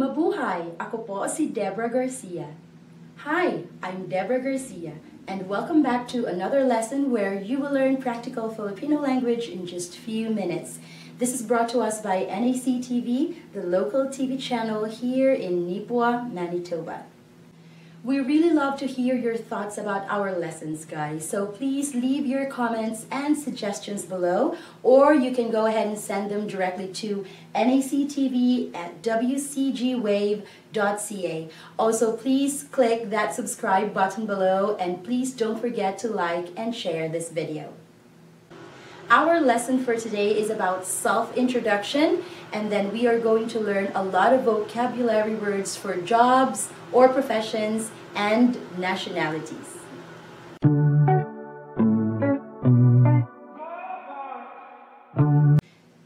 Mabuhay! Ako po si Deborah Garcia. Hi, I'm Deborah Garcia, and welcome back to another lesson where you will learn practical Filipino language in just few minutes. This is brought to us by NAC TV, the local TV channel here in Neepawa, Manitoba. We really love to hear your thoughts about our lessons, guys. So please leave your comments and suggestions below, or you can go ahead and send them directly to nactv at wcgwave.ca. Also, please click that subscribe button below, and please don't forget to like and share this video. Our lesson for today is about self-introduction and then we are going to learn a lot of vocabulary words for jobs or professions and nationalities.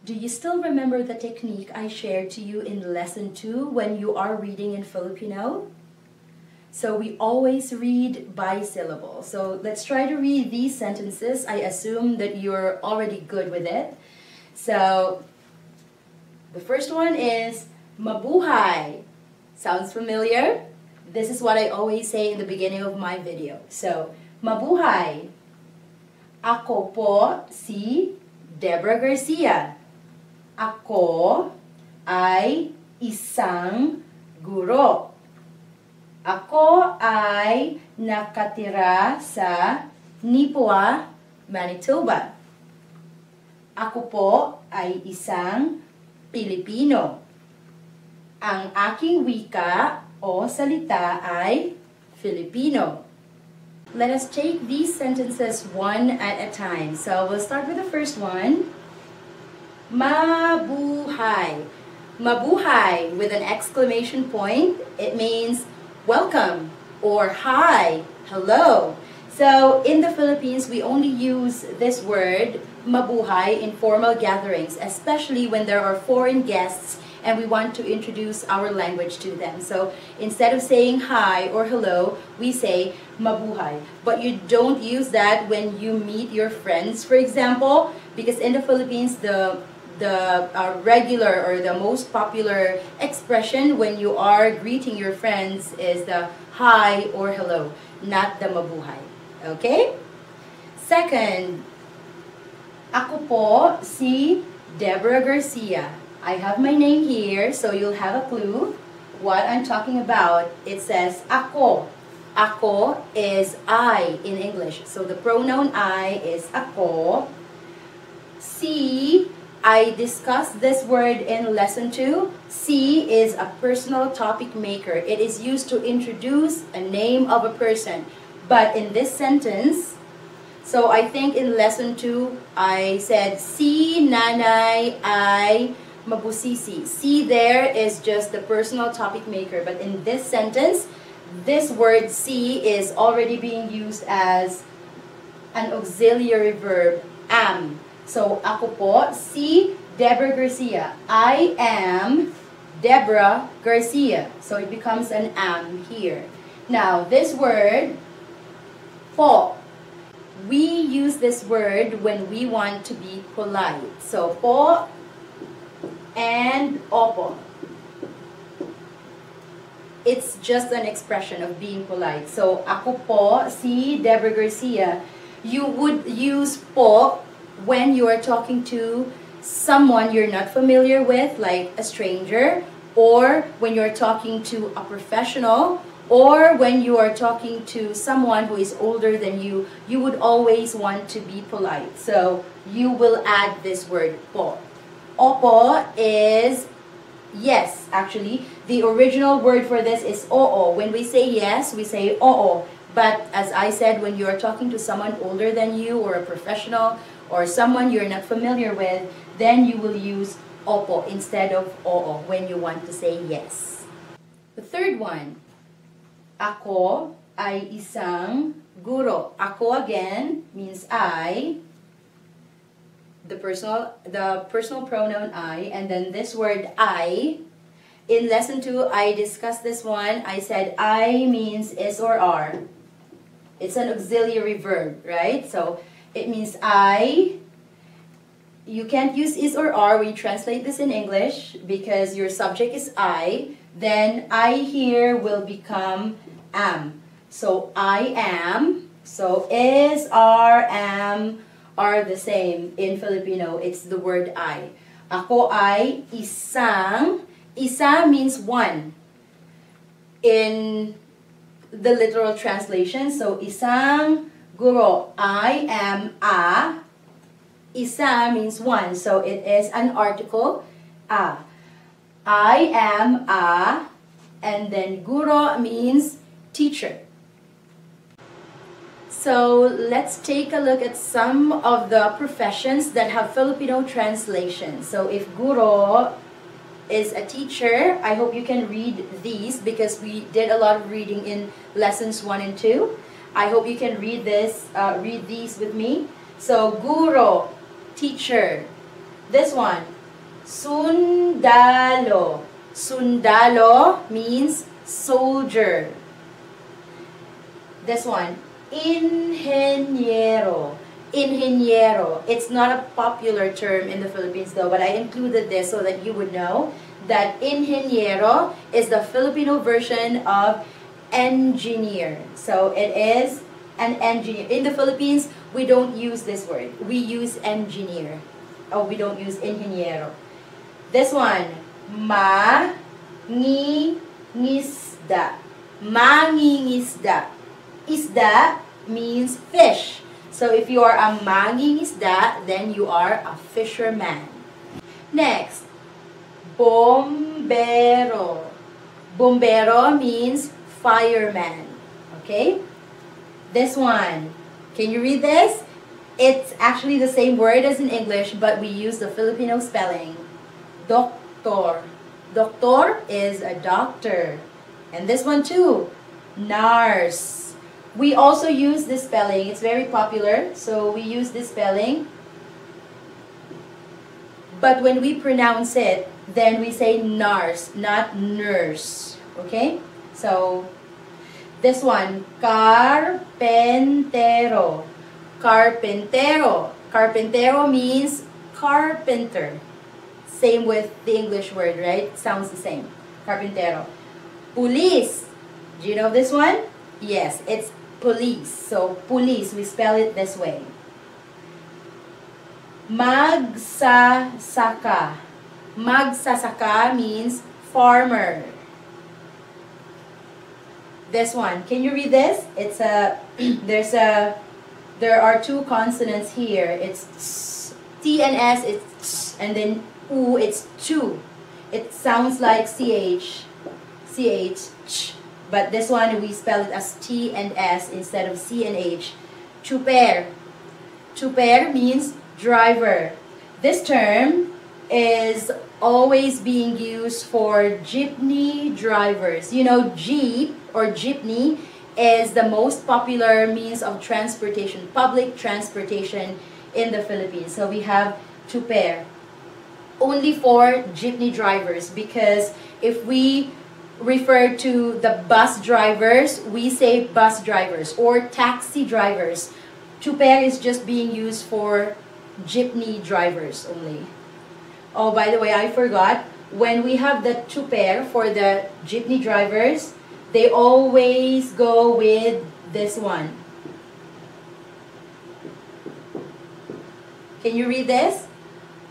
Do you still remember the technique I shared to you in lesson 2 when you are reading in Filipino? So we always read bisyllable. So let's try to read these sentences. I assume that you're already good with it. So the first one is mabuhay. Sounds familiar? This is what I always say in the beginning of my video. So, mabuhay. Ako po si Deborah Garcia. Ako ay isang guro. Ako ay nakatira sa Nipua, Manitoba. Ako po ay isang Pilipino. Ang aking wika o salita ay Filipino. Let us take these sentences one at a time. So we'll start with the first one. Mabuhay. Mabuhay with an exclamation point. It means welcome or hi, hello. So in the Philippines, we only use this word, mabuhay, in formal gatherings, especially when there are foreign guests and we want to introduce our language to them. So instead of saying hi or hello, we say mabuhay. But you don't use that when you meet your friends, for example, because in the Philippines, the the uh, regular or the most popular expression when you are greeting your friends is the hi or hello, not the mabuhay. Okay? Second, ako po si Deborah Garcia. I have my name here, so you'll have a clue what I'm talking about. It says ako. Ako is I in English. So the pronoun I is ako. Si I discussed this word in lesson 2. Si is a personal topic maker. It is used to introduce a name of a person. But in this sentence, so I think in lesson 2, I said si nanay ay mabusisi. Si there is just the personal topic maker. But in this sentence, this word si is already being used as an auxiliary verb, am. So, ako po, si Deborah Garcia. I am Deborah Garcia. So, it becomes an am here. Now, this word, po, we use this word when we want to be polite. So, po and opo. It's just an expression of being polite. So, ako po, si Deborah Garcia, you would use po when you are talking to someone you're not familiar with, like a stranger, or when you're talking to a professional, or when you are talking to someone who is older than you, you would always want to be polite. So you will add this word po. Opo is yes, actually. The original word for this is oo. When we say yes, we say oo. But as I said, when you are talking to someone older than you or a professional, or someone you're not familiar with, then you will use opo instead of oo when you want to say yes. The third one, ako ay isang guro. Ako again means I, the personal the personal pronoun I, and then this word I. In lesson 2, I discussed this one. I said I means is or are. It's an auxiliary verb, right? So it means I. You can't use is or are when you translate this in English because your subject is I. then I here will become am. So I am, so is, are, am, are the same in Filipino. It's the word I. Ako ay isang. Isa means one. In the literal translation, so isang guro. I am a. Isa means one, so it is an article, a. I am a, and then guro means teacher. So let's take a look at some of the professions that have Filipino translation. So if guro is a teacher, I hope you can read these because we did a lot of reading in lessons 1 and 2. I hope you can read this, uh, read these with me. So guro, teacher. This one, sundalo. Sundalo means soldier. This one, Ingeniero. Ingeniero. It's not a popular term in the Philippines though, but I included this so that you would know that ingeniero is the Filipino version of engineer. So it is an engineer. In the Philippines, we don't use this word. We use engineer. Oh, we don't use ingeniero. This one, ma-ngi-ngisda. Mangingisda. Isda means fish. So if you are a mangingisda, then you are a fisherman. Next, bombero. Bombero means fireman. Okay? This one. Can you read this? It's actually the same word as in English, but we use the Filipino spelling. Doctor. Doctor is a doctor. And this one too. Nurse. We also use this spelling. It's very popular. So we use this spelling. But when we pronounce it, then we say nurse, not nurse. Okay? So, this one, carpentero. Carpentero. Carpentero means carpenter. Same with the English word, right? Sounds the same. Carpentero. Police. Do you know this one? Yes, it's police. So, police, we spell it this way. Magsasaka. Magsasaka means farmer. This one, can you read this? It's a, there's a, there are two consonants here. It's T and S, it's and then U, it's two. It sounds like CH, CH, but this one, we spell it as T and S instead of C and H. Tsuper. Tsuper means driver. This term is always being used for jeepney drivers. You know, jeep or jeepney is the most popular means of transportation, public transportation in the Philippines. So we have tsuper only for jeepney drivers because if we refer to the bus drivers, we say bus drivers or taxi drivers. Tsuper is just being used for jeepney drivers only. Oh, by the way, I forgot. When we have the tsuper for the jeepney drivers, they always go with this one. Can you read this?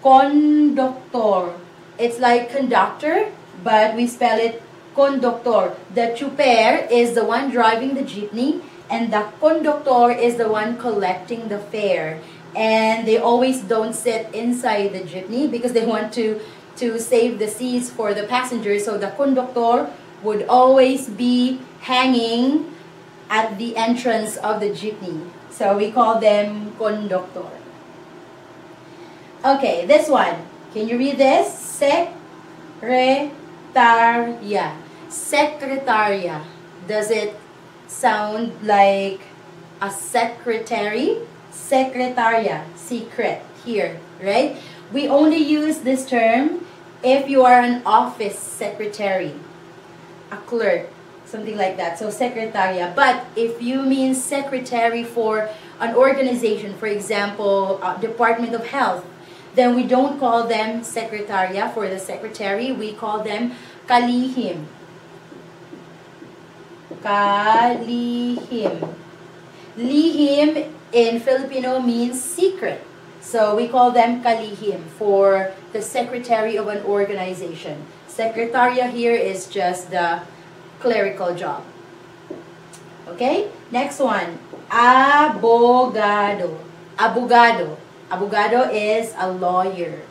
Conductor. It's like conductor, but we spell it conductor. The tsuper is the one driving the jeepney and the conductor is the one collecting the fare. And they always don't sit inside the jeepney because they want to, to save the seats for the passengers. So the conductor would always be hanging at the entrance of the jeepney. So we call them conductor. Okay, this one. Can you read this? Secretaria. Secretaria. Does it sound like a secretary? Secretaria. Secret. Here, right? We only use this term if you are an office secretary, a clerk, something like that. So secretaria. But if you mean secretary for an organization, for example, uh, Department of Health, then we don't call them secretaria for the secretary. We call them Kalihim. Kalihim. Lihim in Filipino means secret. So we call them kalihim for the secretary of an organization. Secretaria here is just the clerical job. Okay? Next one. Abogado. Abogado. Abogado is a lawyer.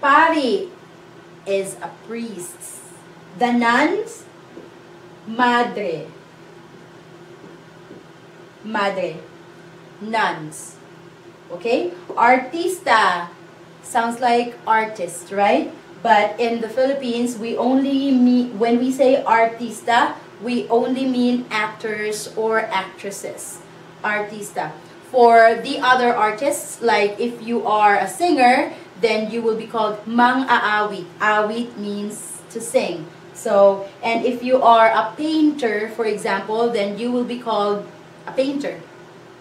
Pari is a priest. The nuns, madre. Madre. Nuns. Okay? Artista sounds like artist, right? But in the Philippines, we only mean, when we say artista, we only mean actors or actresses. Artista. For the other artists, like if you are a singer, then you will be called mang aawit. Awit means to sing. So, and if you are a painter, for example, then you will be called a painter,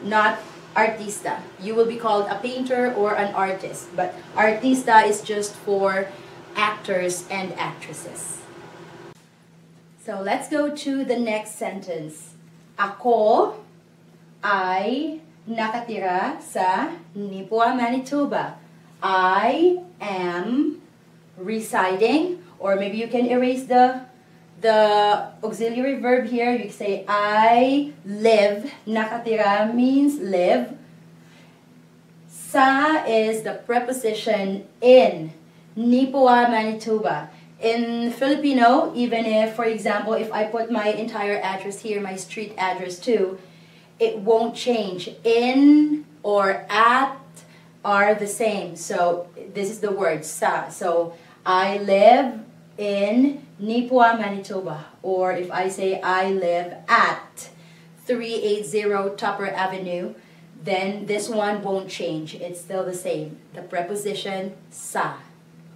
not artista. You will be called a painter or an artist. But artista is just for actors and actresses. So let's go to the next sentence. Ako ay nakatira sa Neepawa, Manitoba. I am residing, or maybe you can erase the the auxiliary verb here. You say I live. Nakatira means live. Sa is the preposition in. Neepawa, Manitoba. In Filipino, even if, for example, if I put my entire address here, my street address too, it won't change. In or at are the same. So this is the word sa. So I live in Neepawa, Manitoba. Or if I say I live at 380 Tupper Avenue, then this one won't change. It's still the same. The preposition sa.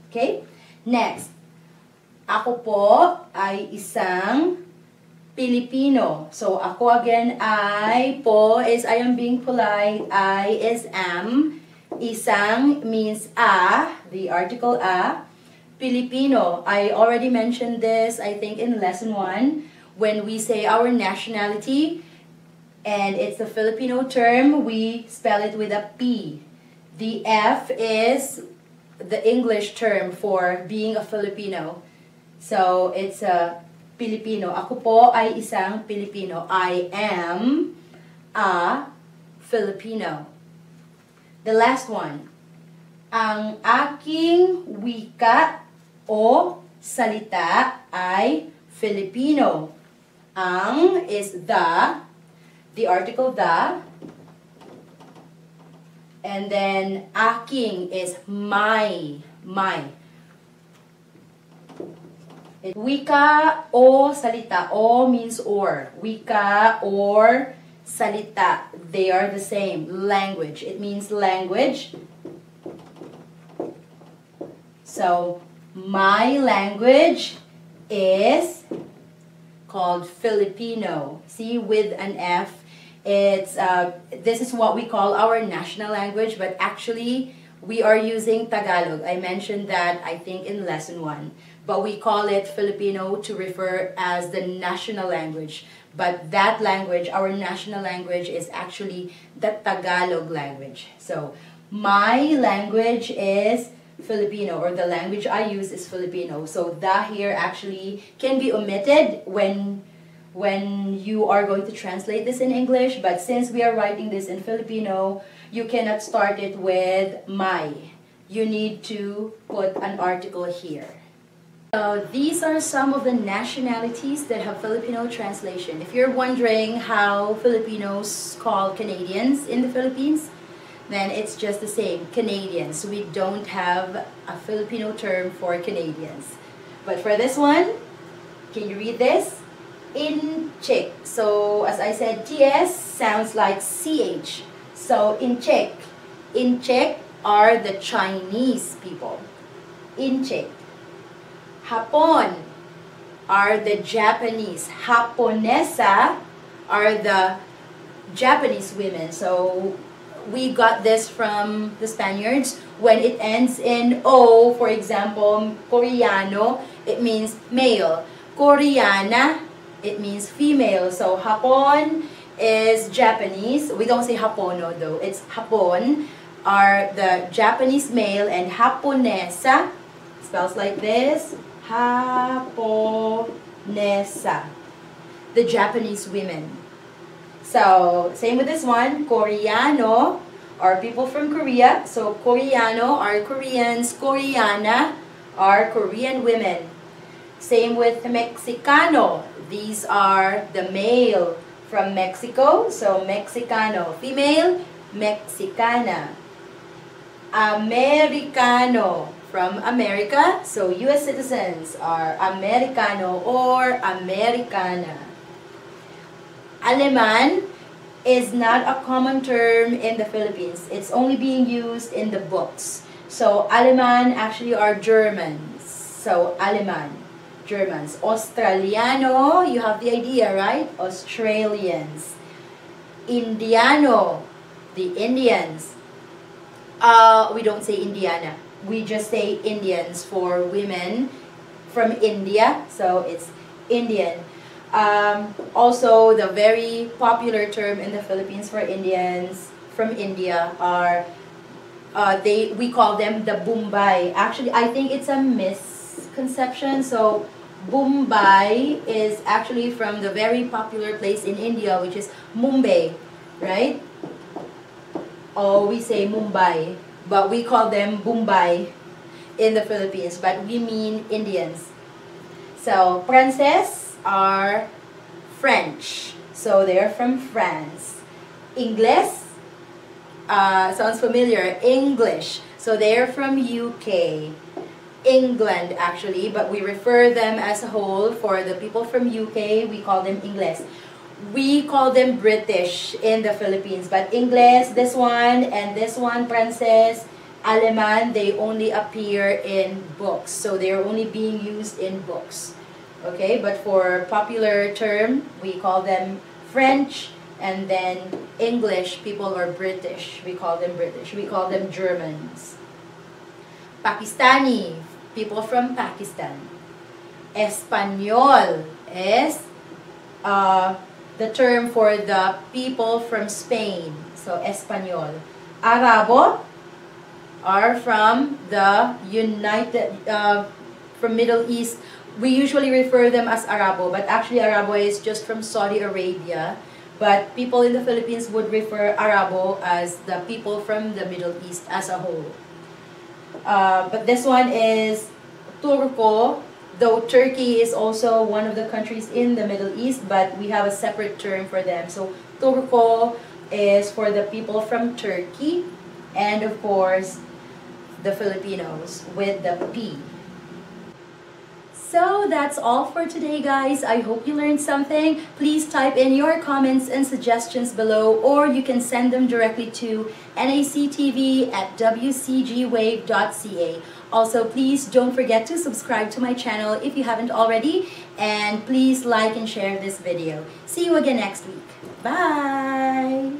Okay? Next. Ako po ay isang Filipino. So, ako again I po is I am being polite. I is am. Isang means a, the article a. Filipino. I already mentioned this, I think, in lesson one. When we say our nationality, and it's a Filipino term, we spell it with a P. The F is the English term for being a Filipino. So, it's a Filipino. Ako po ay isang Filipino. I am a Filipino. The last one. Ang aking wika o salita ay Filipino. Ang is the, the article the, and then aking is my, my. Wika o salita. O means or. Wika or salita. They are the same. Language. It means language. So, my language is called Filipino. See, with an F. It's uh, this is what we call our national language, but actually we are using Tagalog. I mentioned that I think in lesson one, but we call it Filipino to refer as the national language. But that language, our national language, is actually the Tagalog language. So my language is Filipino, or the language I use is Filipino. So the here actually can be omitted when when you are going to translate this in English, but since we are writing this in Filipino, you cannot start it with my. You need to put an article here. So these are some of the nationalities that have Filipino translation. If you're wondering how Filipinos call Canadians in the Philippines, then it's just the same, Canadians. We don't have a Filipino term for Canadians. But for this one, can you read this? in Czech. So as I said, TS sounds like CH. So Intsik, in Czech are the Chinese people. Intsik. Hapon are the Japanese. Haponesa are the Japanese women. So we got this from the Spaniards. When it ends in O, for example, Koreano, it means male. Koreana, it means female. So Hapon is Japanese. We don't say Hapono though. It's Hapon are the Japanese male and Haponesa spells like this. Haponesa. The Japanese women. So, same with this one. Koreano are people from Korea. So, Koreano are Koreans. Koreana are Korean women. Same with Mexicano. These are the male from Mexico. So, Mexicano. Female, Mexicana. Americano from America. So, U.S. citizens are Americano or Americana. Aleman is not a common term in the Philippines. It's only being used in the books. So Aleman actually are Germans. So Aleman, Germans. Australiano, you have the idea, right? Australians. Indiano, the Indians. Uh, we don't say Indiana. We just say Indians for women from India. So it's Indian. Um, also, the very popular term in the Philippines for Indians from India are uh, they we call them the Bombay. Actually, I think it's a misconception. So, Bombay is actually from the very popular place in India, which is Mumbai, right? Oh, we say Mumbai, but we call them Bombay in the Philippines, but we mean Indians. So, Pranses are French. So they're from France. English uh, sounds familiar. English. So they're from UK. England actually, but we refer them as a whole. For the people from UK, we call them English. We call them British in the Philippines, but English, this one, and this one, Pranses, Aleman, they only appear in books. So they're only being used in books okay but for popular term we call them French and then English people are British. We call them British. We call them Germans. Pakistani people from Pakistan. Espanol is uh, the term for the people from Spain. So Espanol. Arabo are from the United uh, from Middle East we usually refer them as Arabo, but actually Arabo is just from Saudi Arabia. But people in the Philippines would refer Arabo as the people from the Middle East as a whole. Uh, but this one is Turco, though Turkey is also one of the countries in the Middle East, but we have a separate term for them. So Turco is for the people from Turkey, and of course, the Filipinos with the P. So that's all for today guys. I hope you learned something. Please type in your comments and suggestions below or you can send them directly to nactv at wcgwave.ca. Also, please don't forget to subscribe to my channel if you haven't already and please like and share this video. See you again next week. Bye!